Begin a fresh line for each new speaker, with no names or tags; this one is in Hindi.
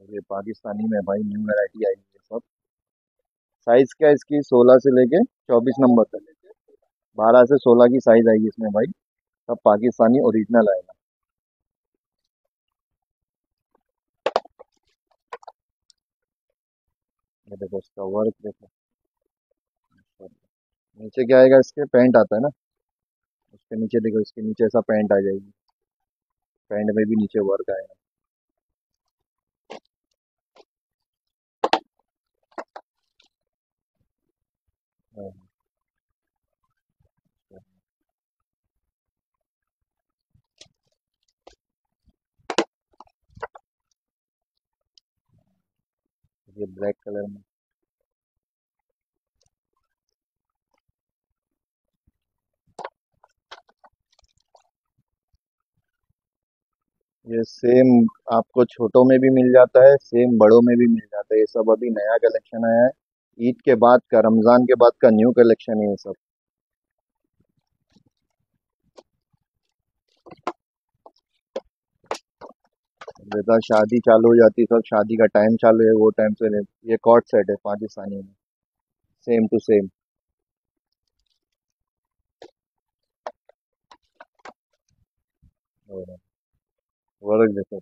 ये पाकिस्तानी में भाई न्यू वेराइटी आई है सब। साइज़ क्या इसकी? सोलह से लेके चौबीस नंबर तक। बारह से सोलह की साइज़ आएगी इसमें भाई। सब पाकिस्तानी ओरिजिनल आएगा। ये देखो इसका वर्क देखो। नीचे क्या आएगा? इसके पैंट आता है ना। उसके नीचे देखो, इसके नीचे ऐसा पैंट आ जाएगी। पैंट में भी नीचे वर्क आएगा हाँ, ये ब्लैक कलर में। ये सेम आपको छोटों में भी मिल जाता है सेम बड़ों में भी मिल जाता है। ये सब अभी नया कलेक्शन आया है। ईद के बाद का, रमज़ान के बाद का न्यू कलेक्शन है ये सब। जैसा शादी चालू हो जाती सब शादी का टाइम चालू है, वो टाइम से ये कॉर्ड सेट है पाकिस्तानी में। सेम टू सेम वर्क जैसा